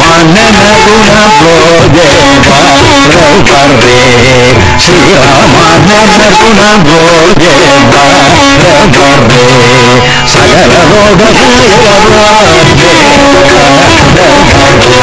ಮನ್ನನ ಗುಣ ಭೋಜೆ ಬರ್ರೆ ಶ್ರೀರಾಮ ನನ್ನ ಗುಣ ಭೋಜೆ ಬರ್ರೆ ಸಗಲ ರೋಗ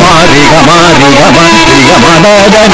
மாரிக மாரிக மந்திரிக மதன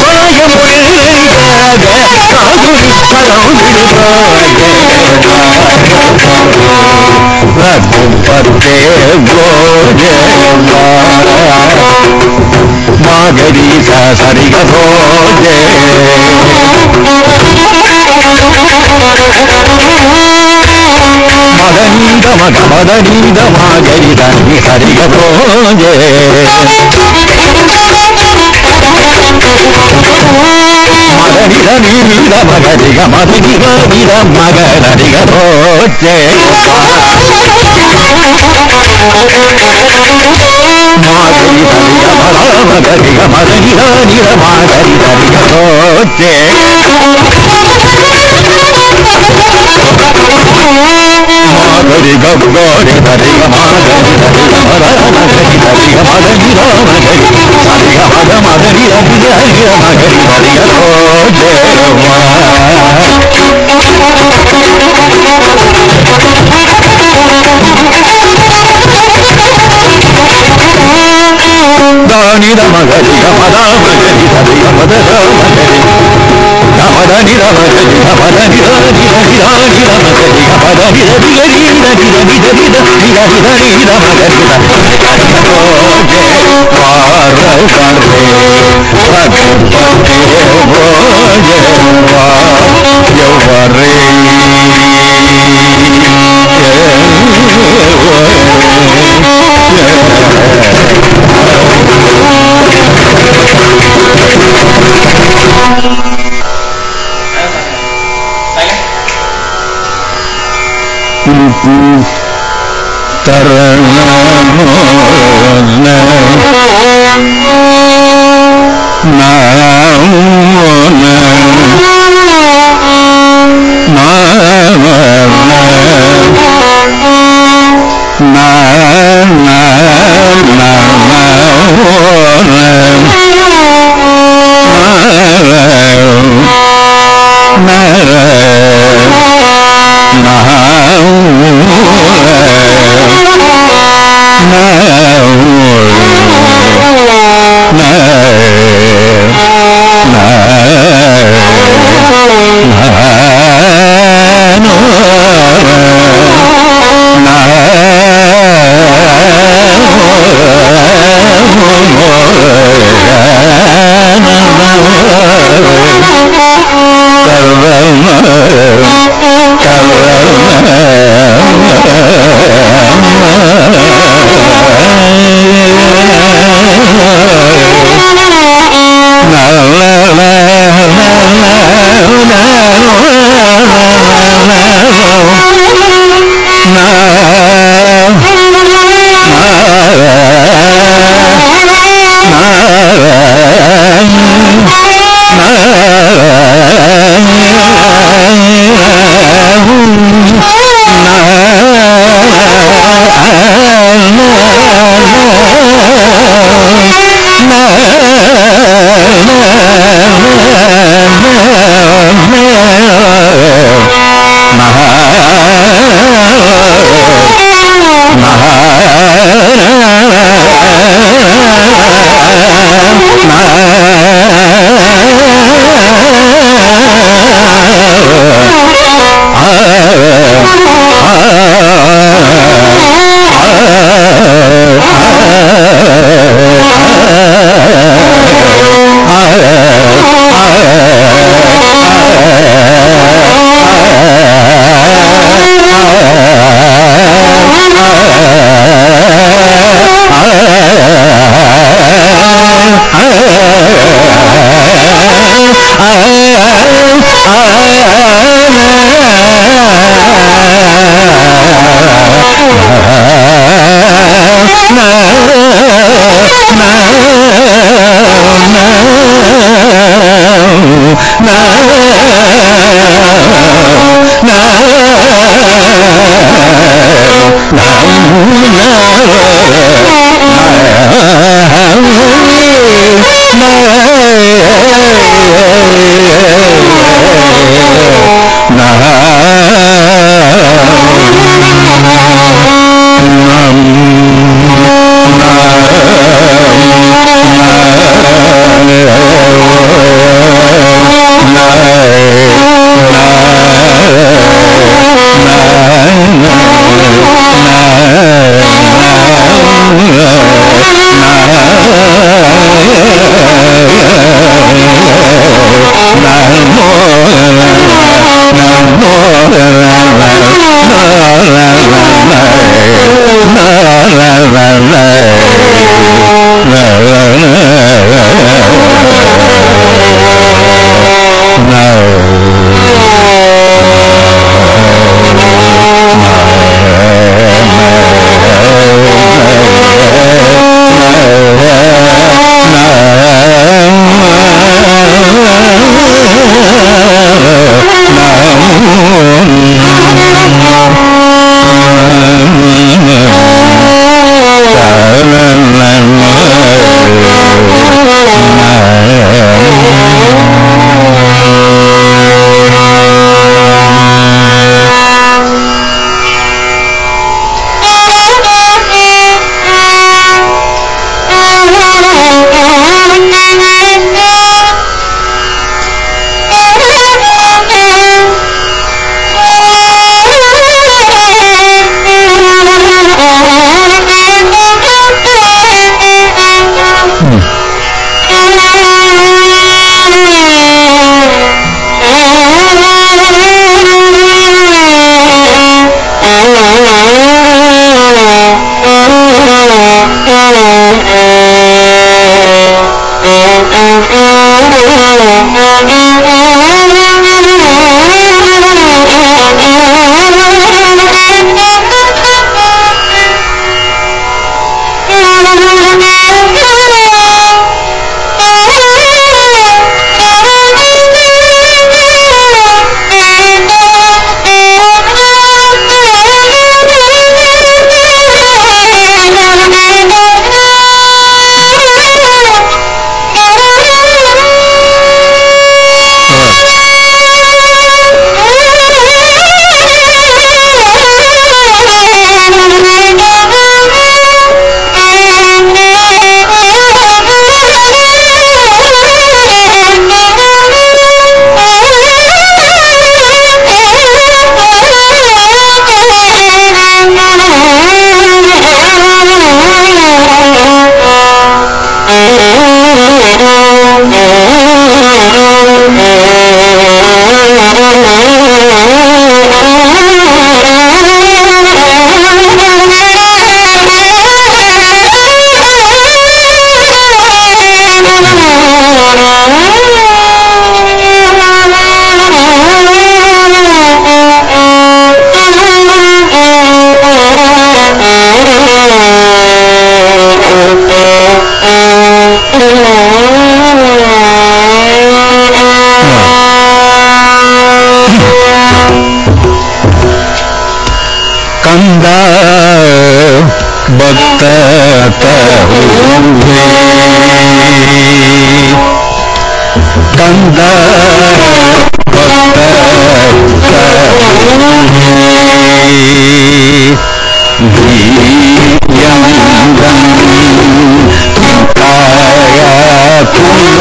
రఘుపతే గోజయ సరిగ భోజే మదనీద మగ మదనీద మాగడి దని సరిగ భోజే మగరిగ మధురిగ వీర మగరిగ రోచే మాగరి హరిగ మర మగరిగ మధురిగ నిర మాగరి హరిగ రోచే మాగరి గౌ గౌరి నిరాని రాని రమణ నిరాని రని రాని రమగరి రమణ నిరని గరి రని రని దరి రని రని రని రమగరి ఎవరే الذي ترنى ما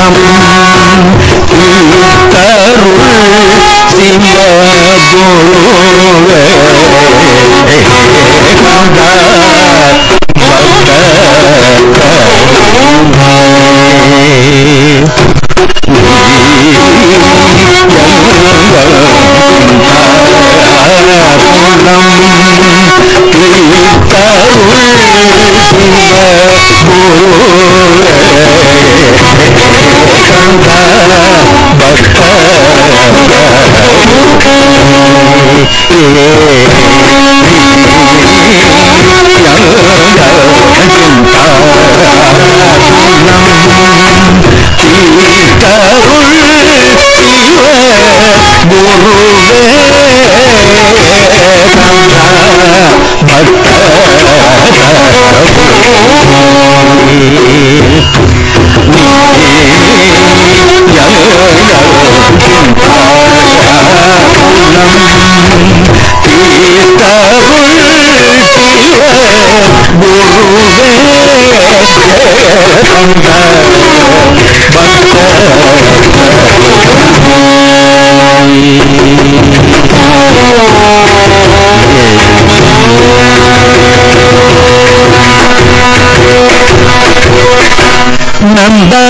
Amém. náà mú.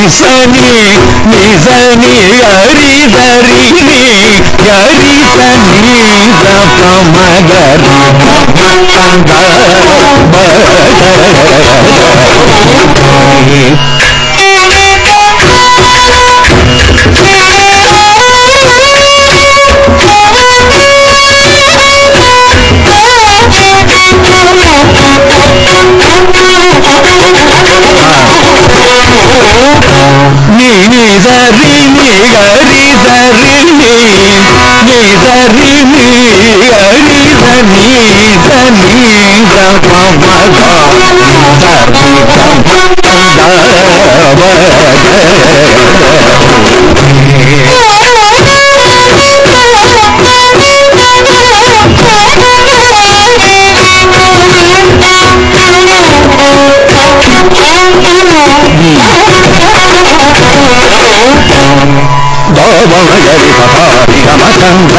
நிசனி நிசனி ஹரிதரி நீ ஹரிசனி ஜபமகரி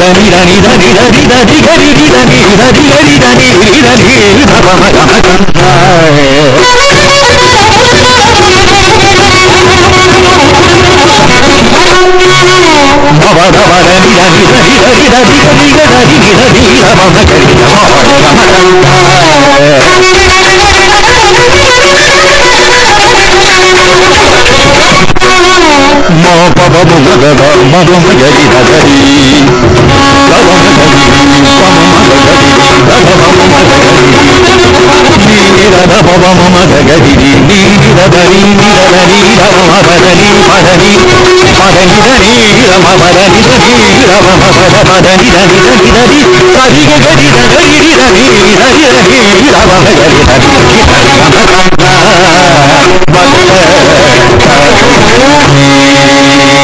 దరి రమగరి గమకంద నీ దరి గరి దరి దరి రమగరి గమకంద పదని దని దని దని దని గరి దని దని గరి దని దని రమ గమ భవ ధవ దని దని దని దని దని దని గరి దని రమ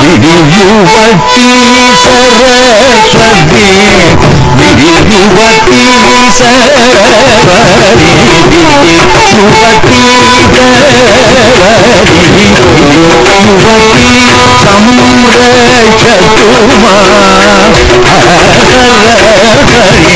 விடியுவட்டி சரஸ்வதி விடியுவட்டி சரவரி விடியுவட்டி தேவரி யுவட்டி சம்ரஜதுமா ஹரஹரி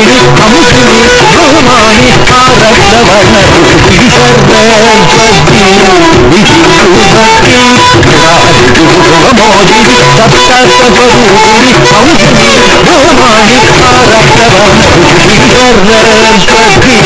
ಕಿರಿ ಅಮುಖಿನಿ ಬಹುಮಾನಿ ಆರತ್ನವನ ಮೋದಿ ಸಪ್ತ ಸ್ವರೂಪಿಣಿ ಅಮುಖಿನಿ ಬಹುಮಾನಿ ಆರತ್ನವನ ಸರ್ವಸ್ವತಿ